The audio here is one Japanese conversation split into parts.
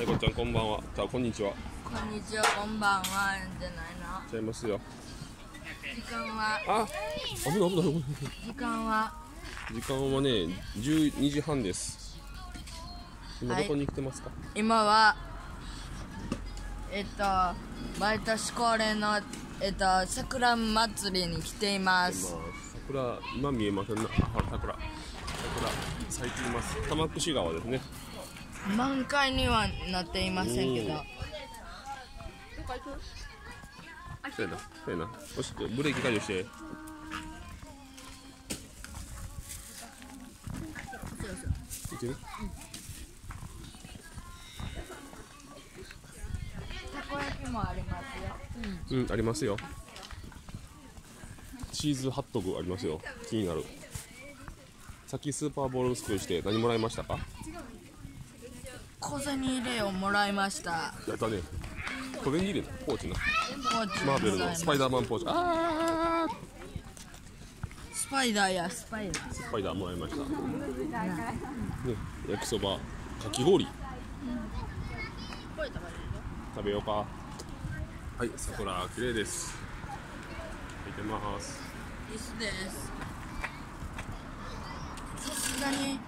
はいこっちゃんこんばんは。じゃあこんにちは。こんにちは、こんばんは、じゃないの？ちゃいますよ。時間は、あ危ない危ない。危ない時間は、時間はね12時半です。今はいどこに来てますか、今は、えっと、毎年恒例の、えっと、桜祭りに来ています。まあ、桜今見えませんな。あ桜。桜咲いています。玉串川ですね満開にはなっていませんけど、そうやなそうやな。押してブレーキ解除して。いける？たこ焼きもありますよ。うんありますよ。チーズハットグありますよ。気になる。さっきスーパーボールすくいして何もらいましたか？小銭入れをもらいました。やったね。小銭入れの。ポーチ。なマーベルのスパイダーマンポーチ。あー。スパイダーや。スパイダー。スパイダーもらいました、ね、焼きそばかき氷。食べようか。はい桜綺麗です。見てます。椅子です。さすがに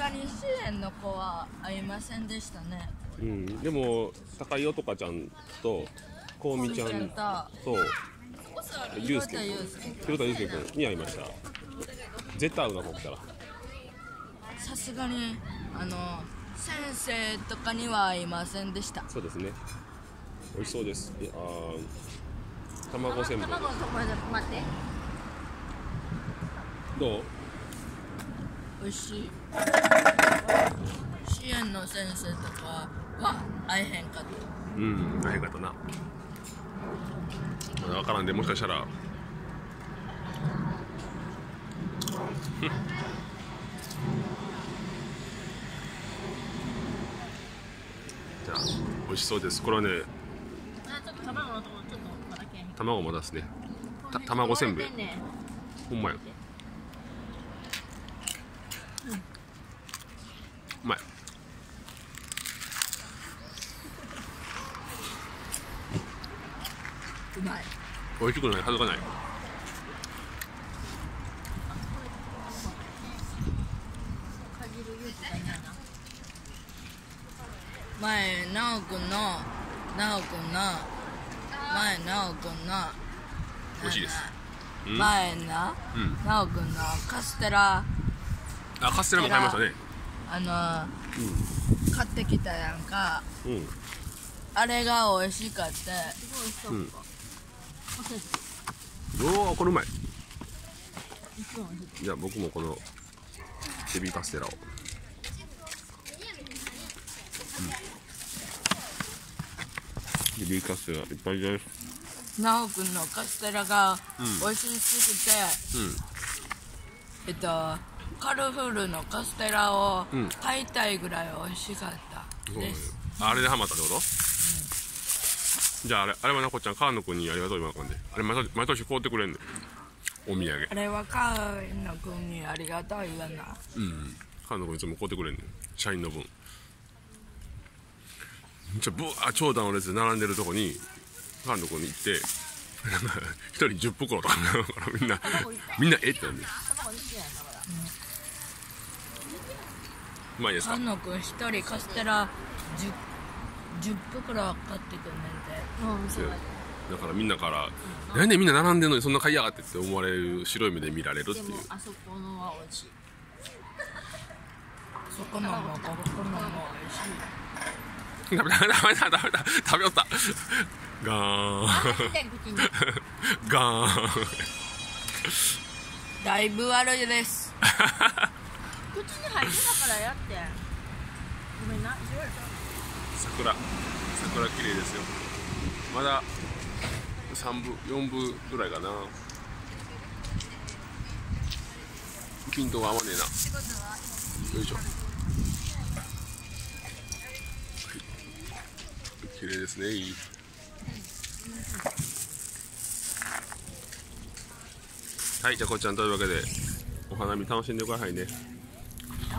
さすがに支援の子は会いませんでしたね。うん。でも高井とかちゃんとこうみちゃんと。ゆう。すけ広田祐介広田祐介君に会いました。絶対会うなここ来たら。さすがにあの先生とかには会いませんでした。そうですね。美味しそうです。いや卵せんべい卵のところで待って。どう？美味しい。支援の先生とかは会えへんかった。うん大変かったな。まだ分からんでもしかしたら。じゃあ美味しそうです。これはね卵まだすね。た卵せんべいほんまやうまい。うまい。美味しくないはずがない。前なおくんのなおくんの前なおくんの美味しいです。うん。前なうん。なおくんのカステラあカステラも買いましたね。あの買ってきたやんか。うん。うんあれが美味しかって。すごいそうかおせちおおこれうまいじゃあ僕もこのエビカステラを、うん、エビカステラいっぱいです。なおくんのカステラがうん美味しすぎて、うん。えっとカルフールのカステラをうん。買いたいぐらい美味しかった。です、あれでハマったってこと、じゃああれあれはなこっちゃん川野君にありがとう今こんで。あれ毎年毎年買うてくれんねん。お土産。あれは川野くんにありがとう言わな。うん。川野君いつも買うてくれんねん。社員の分。じゃあブワー長蛇の列で並んでるとこに川野君に行ってなんか一人10袋とかみんなみんなえってなんで卵一緒やんだからうまいですか？川野くん一人カステラ 10, 10袋買ってくんねんだからみんなから「なんでみんな並んでんのにそんな買いやがって」って思われる白い目で見られるっていう。でもあそこのは美味しい。そこのもここのも美味しい。食べた食べた食べた食べよったガーン。ガーン。だいぶ悪いです 口に入ってたからやって。ごめんな意地悪桜桜綺麗ですよ。まだ3部4部ぐらいかな。ピントが合わねえな。よいしょ。綺麗ですねいい。はいじゃあこっちゃん。というわけでお花見楽しんでくださいね。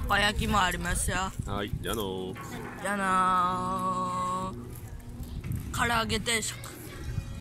たこぱ焼きもありますよ。はいじゃあのー。じゃあなー。唐揚げ定食